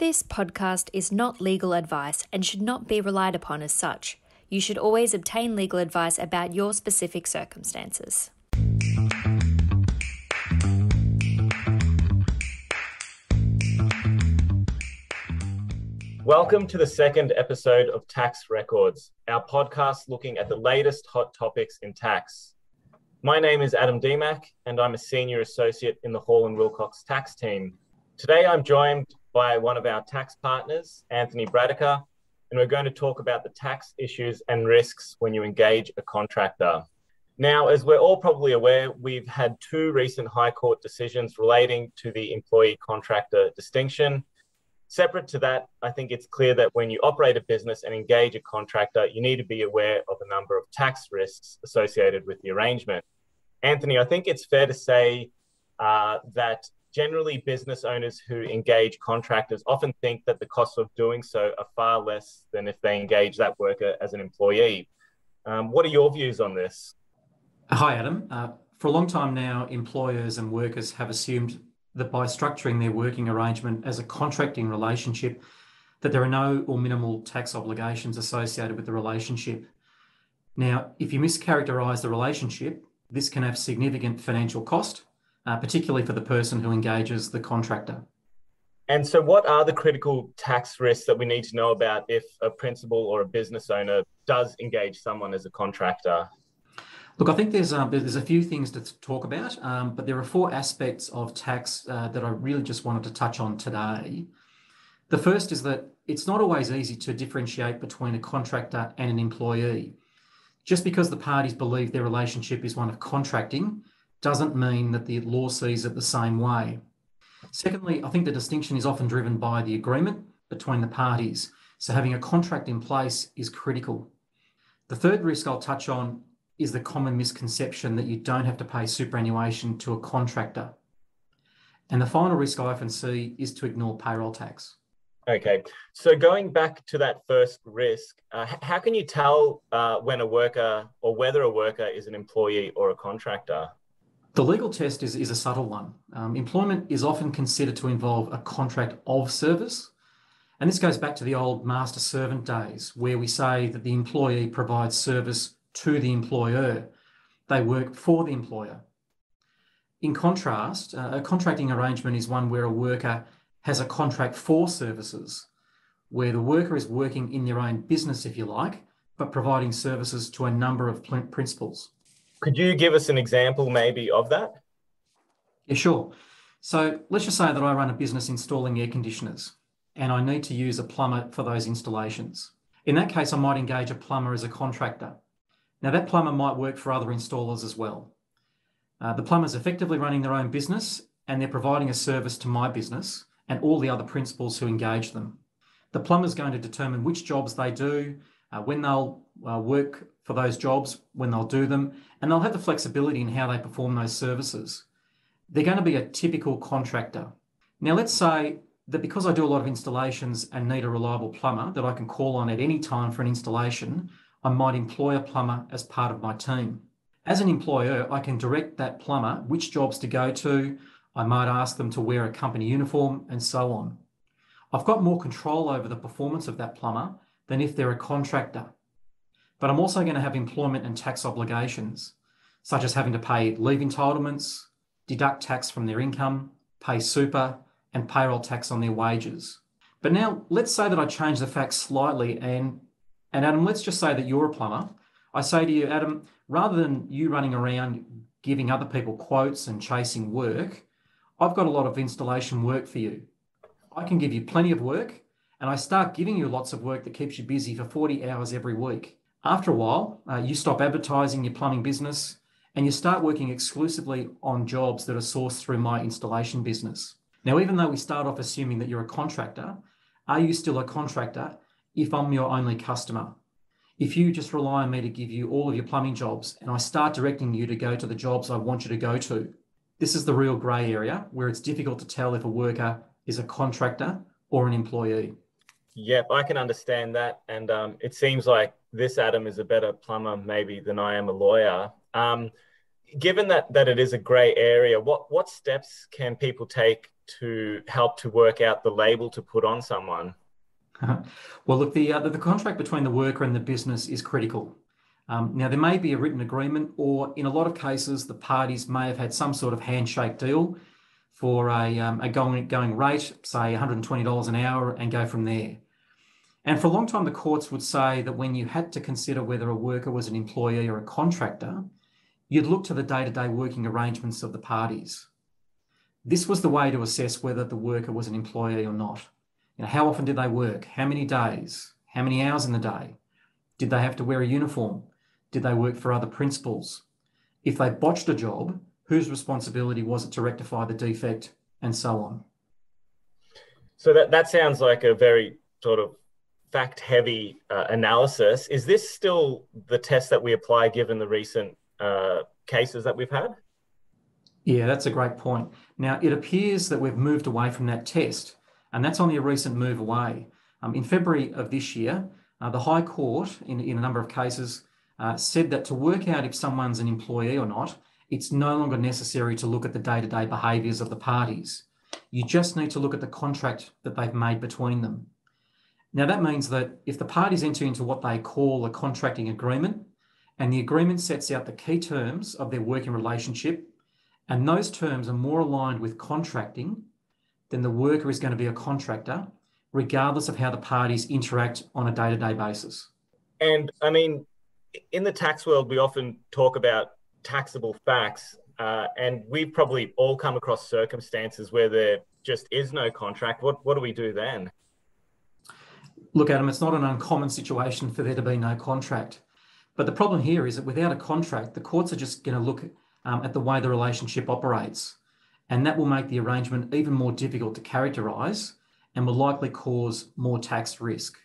This podcast is not legal advice and should not be relied upon as such. You should always obtain legal advice about your specific circumstances. Welcome to the second episode of Tax Records, our podcast looking at the latest hot topics in tax. My name is Adam Dimac, and I'm a senior associate in the Hall and Wilcox tax team. Today, I'm joined by one of our tax partners, Anthony Bradica, and we're going to talk about the tax issues and risks when you engage a contractor. Now, as we're all probably aware, we've had two recent High Court decisions relating to the employee contractor distinction. Separate to that, I think it's clear that when you operate a business and engage a contractor, you need to be aware of a number of tax risks associated with the arrangement. Anthony, I think it's fair to say uh, that generally business owners who engage contractors often think that the costs of doing so are far less than if they engage that worker as an employee. Um, what are your views on this? Hi, Adam. Uh, for a long time now, employers and workers have assumed that by structuring their working arrangement as a contracting relationship, that there are no or minimal tax obligations associated with the relationship. Now, if you mischaracterize the relationship, this can have significant financial cost, uh, particularly for the person who engages the contractor. And so, what are the critical tax risks that we need to know about if a principal or a business owner does engage someone as a contractor? Look, I think there's um, there's a few things to talk about, um, but there are four aspects of tax uh, that I really just wanted to touch on today. The first is that it's not always easy to differentiate between a contractor and an employee. Just because the parties believe their relationship is one of contracting doesn't mean that the law sees it the same way. Secondly, I think the distinction is often driven by the agreement between the parties. So having a contract in place is critical. The third risk I'll touch on is the common misconception that you don't have to pay superannuation to a contractor. And the final risk I often see is to ignore payroll tax. Okay, so going back to that first risk, uh, how can you tell uh, when a worker or whether a worker is an employee or a contractor? The legal test is, is a subtle one. Um, employment is often considered to involve a contract of service. And this goes back to the old master servant days, where we say that the employee provides service to the employer. They work for the employer. In contrast, uh, a contracting arrangement is one where a worker has a contract for services, where the worker is working in their own business, if you like, but providing services to a number of principals. Could you give us an example maybe of that? Yeah, sure. So let's just say that I run a business installing air conditioners and I need to use a plumber for those installations. In that case, I might engage a plumber as a contractor. Now, that plumber might work for other installers as well. Uh, the plumber's effectively running their own business and they're providing a service to my business and all the other principals who engage them. The plumber's going to determine which jobs they do, uh, when they'll uh, work for those jobs, when they'll do them, and they'll have the flexibility in how they perform those services. They're going to be a typical contractor. Now, let's say that because I do a lot of installations and need a reliable plumber that I can call on at any time for an installation, I might employ a plumber as part of my team. As an employer, I can direct that plumber which jobs to go to. I might ask them to wear a company uniform and so on. I've got more control over the performance of that plumber than if they're a contractor. But I'm also going to have employment and tax obligations, such as having to pay leave entitlements, deduct tax from their income, pay super, and payroll tax on their wages. But now let's say that I change the facts slightly and and Adam, let's just say that you're a plumber. I say to you, Adam, rather than you running around giving other people quotes and chasing work, I've got a lot of installation work for you. I can give you plenty of work and I start giving you lots of work that keeps you busy for 40 hours every week. After a while, uh, you stop advertising your plumbing business and you start working exclusively on jobs that are sourced through my installation business. Now, even though we start off assuming that you're a contractor, are you still a contractor if I'm your only customer? If you just rely on me to give you all of your plumbing jobs and I start directing you to go to the jobs I want you to go to, this is the real grey area where it's difficult to tell if a worker is a contractor or an employee. Yep, I can understand that. And um, it seems like this Adam is a better plumber, maybe, than I am a lawyer. Um, given that that it is a grey area, what what steps can people take to help to work out the label to put on someone? Uh-huh. Well, look, the, uh, the, the contract between the worker and the business is critical. Um, now, there may be a written agreement, or in a lot of cases, the parties may have had some sort of handshake deal for a, um, a going, going rate, say $120 an hour, and go from there. And for a long time, the courts would say that when you had to consider whether a worker was an employee or a contractor, you'd look to the day to day working arrangements of the parties. This was the way to assess whether the worker was an employee or not. You know, how often did they work? How many days? How many hours in the day? Did they have to wear a uniform? Did they work for other principals? If they botched a job, whose responsibility was it to rectify the defect and so on? So that, that sounds like a very sort of fact heavy uh, analysis. Is this still the test that we apply given the recent uh, cases that we've had? Yeah, that's a great point. Now, it appears that we've moved away from that test, and that's only a recent move away. Um, in February of this year, uh, the High Court, in, in a number of cases, uh, said that to work out if someone's an employee or not, it's no longer necessary to look at the day to day behaviours of the parties. You just need to look at the contract that they've made between them. Now, that means that if the parties enter into what they call a contracting agreement, and the agreement sets out the key terms of their working relationship, and those terms are more aligned with contracting, then the worker is going to be a contractor, regardless of how the parties interact on a day to day basis. And I mean, in the tax world, we often talk about taxable facts, uh, and we've probably all come across circumstances where there just is no contract. What, what do we do then? Look, Adam, it's not an uncommon situation for there to be no contract. But the problem here is that without a contract, the courts are just going to look um, at the way the relationship operates. And that will make the arrangement even more difficult to characterise and will likely cause more tax risk.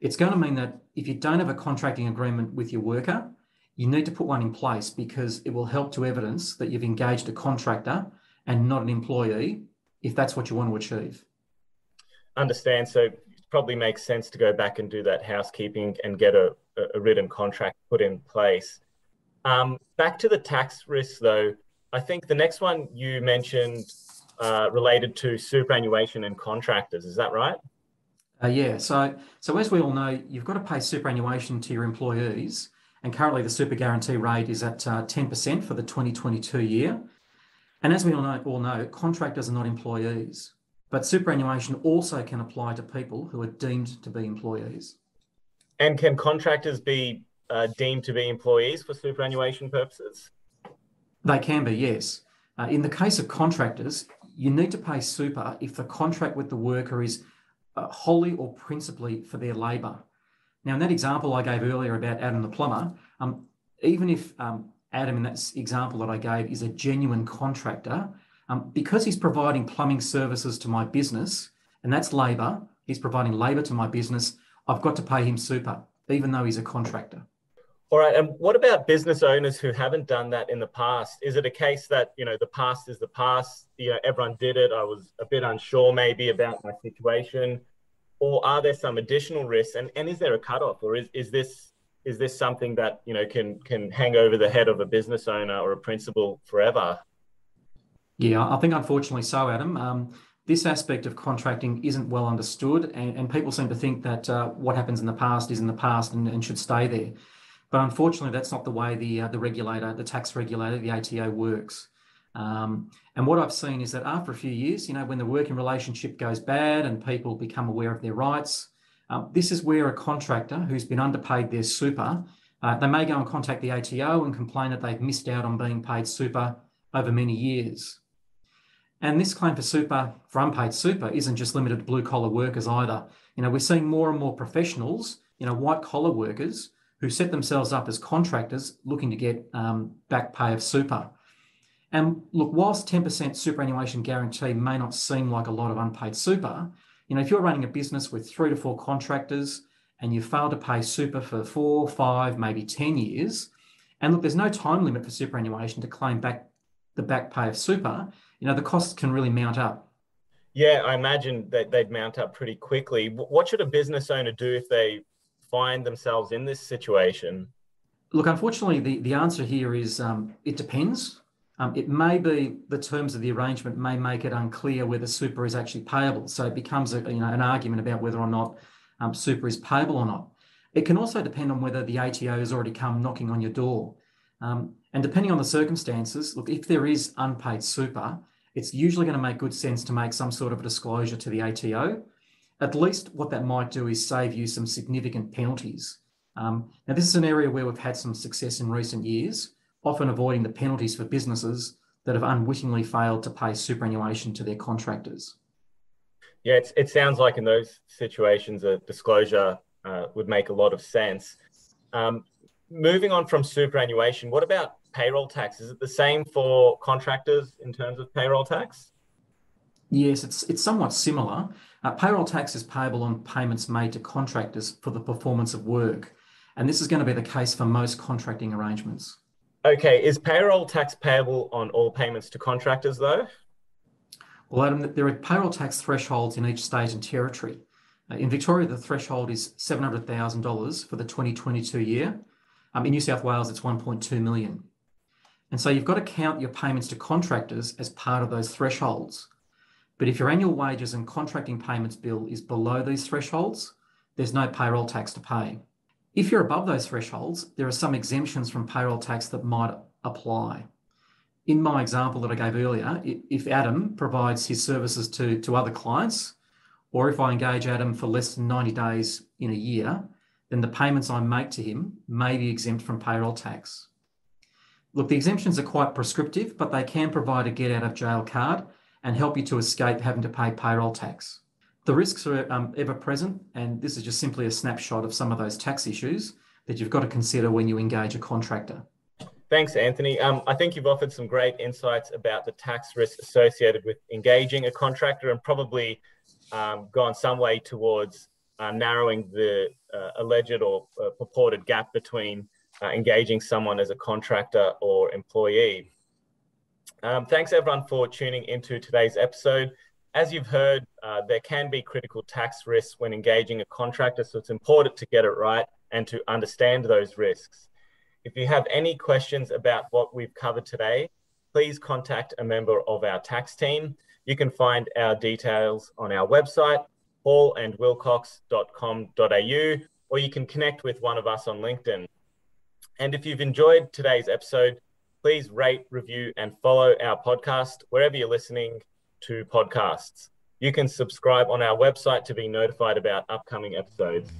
It's going to mean that if you don't have a contracting agreement with your worker, you need to put one in place because it will help to evidence that you've engaged a contractor and not an employee if that's what you want to achieve. Understand. So probably makes sense to go back and do that housekeeping and get a, a written contract put in place. Um, back to the tax risks, though, I think the next one you mentioned uh, related to superannuation and contractors. Is that right? Uh, yeah. So, so as we all know, you've got to pay superannuation to your employees, and currently the super guarantee rate is at uh, 10% for the 2022 year. And as we all know, all know, contractors are not employees. But superannuation also can apply to people who are deemed to be employees. And can contractors be uh, deemed to be employees for superannuation purposes? They can be, yes. Uh, in the case of contractors, you need to pay super if the contract with the worker is uh, wholly or principally for their labour. Now, in that example I gave earlier about Adam the plumber, um, even if um, Adam in that example that I gave is a genuine contractor, um, because he's providing plumbing services to my business, and that's labour, he's providing labour to my business, I've got to pay him super, even though he's a contractor. All right. And what about business owners who haven't done that in the past? Is it a case that, you know, the past is the past? You know, everyone did it. I was a bit unsure maybe about my situation. Or are there some additional risks? And, and is there a cutoff? Or is, is this is this something that, you know, can can hang over the head of a business owner or a principal forever? Yeah, I think unfortunately so, Adam. Um, this aspect of contracting isn't well understood, and, and people seem to think that uh, what happens in the past is in the past and, and, should stay there. But unfortunately, that's not the way the uh, the regulator, the tax regulator, the ATO works. Um, and what I've seen is that after a few years, you know, when the working relationship goes bad and people become aware of their rights, um, this is where a contractor who's been underpaid their super, uh, they may go and contact the ATO and complain that they've missed out on being paid super over many years. And this claim for super, for unpaid super, isn't just limited to blue collar workers either. You know, we're seeing more and more professionals, you know, white collar workers who set themselves up as contractors looking to get um, back pay of super. And look, whilst 10% superannuation guarantee may not seem like a lot of unpaid super, you know, if you're running a business with three to four contractors and you fail to pay super for four, five, maybe 10 years, and look, there's no time limit for superannuation to claim back the back pay of super, you know, the costs can really mount up. Yeah, I imagine that they'd mount up pretty quickly. What should a business owner do if they find themselves in this situation? Look, unfortunately, the, the answer here is um, it depends. Um, it may be the terms of the arrangement may make it unclear whether super is actually payable. So it becomes a, you know, an argument about whether or not um, super is payable or not. It can also depend on whether the ATO has already come knocking on your door. Um, and depending on the circumstances, look, if there is unpaid super, it's usually going to make good sense to make some sort of a disclosure to the ATO. At least what that might do is save you some significant penalties. Um, now, this is an area where we've had some success in recent years, often avoiding the penalties for businesses that have unwittingly failed to pay superannuation to their contractors. Yeah, it sounds like in those situations, a disclosure uh, would make a lot of sense. Um, moving on from superannuation, what about payroll tax? Is it the same for contractors in terms of payroll tax? Yes, it's it's somewhat similar. Uh, payroll tax is payable on payments made to contractors for the performance of work, and this is going to be the case for most contracting arrangements. Okay, is payroll tax payable on all payments to contractors though? Well, Adam, there are payroll tax thresholds in each state and territory. Uh, in Victoria, the threshold is $700,000 for the 2022 year. Um, in New South Wales, it's 1.2 million. And so you've got to count your payments to contractors as part of those thresholds. But if your annual wages and contracting payments bill is below these thresholds, there's no payroll tax to pay. If you're above those thresholds, there are some exemptions from payroll tax that might apply. In my example that I gave earlier, if Adam provides his services to, to other clients, or if I engage Adam for less than 90 days in a year, then the payments I make to him may be exempt from payroll tax. Look, the exemptions are quite prescriptive, but they can provide a get out of jail card and help you to escape having to pay payroll tax. The risks are um, ever present, and this is just simply a snapshot of some of those tax issues that you've got to consider when you engage a contractor. Thanks, Anthony. Um, I think you've offered some great insights about the tax risks associated with engaging a contractor and probably um, gone some way towards uh, narrowing the uh, alleged or uh, purported gap between uh, engaging someone as a contractor or employee. Um, thanks everyone for tuning into today's episode. As you've heard, uh, there can be critical tax risks when engaging a contractor, so it's important to get it right and to understand those risks. If you have any questions about what we've covered today, please contact a member of our tax team. You can find our details on our website, hallandwilcox.com.au, or you can connect with one of us on LinkedIn. And if you've enjoyed today's episode, please rate, review, and follow our podcast wherever you're listening to podcasts. You can subscribe on our website to be notified about upcoming episodes.